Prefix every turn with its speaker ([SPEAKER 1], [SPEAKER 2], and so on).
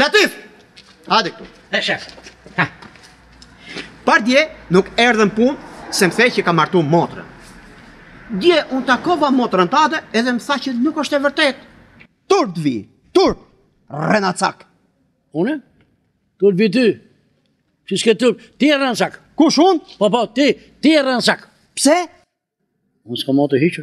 [SPEAKER 1] Latif! Hajde këtu.
[SPEAKER 2] E, shef.
[SPEAKER 1] Pardje nuk erdhe n'punë se më the që ke martu motrën. Dje unë takova motrën tande edhe më tha që nuk është e vërtetë. Turp të vijë, turp, rrenacak.
[SPEAKER 2] Unë? Turp t'vijë ty. Që s'ke turp, ti je rrenacak.
[SPEAKER 1] Kush unë?
[SPEAKER 2] Po, po, ti, ti je rrenacak.
[SPEAKER 1] Pse?
[SPEAKER 2] Unë s'kam motër hiç.